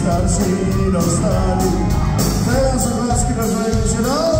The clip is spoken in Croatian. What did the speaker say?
Starci i dostali, te ja sam glas